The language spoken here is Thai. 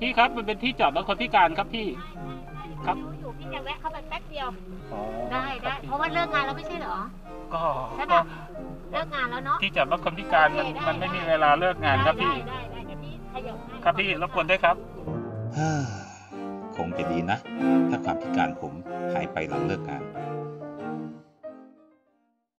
พี่ครับมันเป็นที่จอดรถคนพิการครับพี่ ครับ รู้อยู่พี่จะแวะเข้าไปแป๊บเดียว อ๋อได้ได้ เพราะว่าเลิกงานแล้วไม่ใช่เหรอ ก็ใช่ก็ปะเลิกงานแล้วเนาะ ที่จอดรถคนพิการมันมันไม่มีเวลาเลิกงานครับพี่ ได้ได้ได้เดี๋ยวพี่ขยับให้ครับพี่รบกวนด้วยครับ ฮ่าคงจะดีนะ ถ้าความพิการผมหายไปหลังเลิกงาน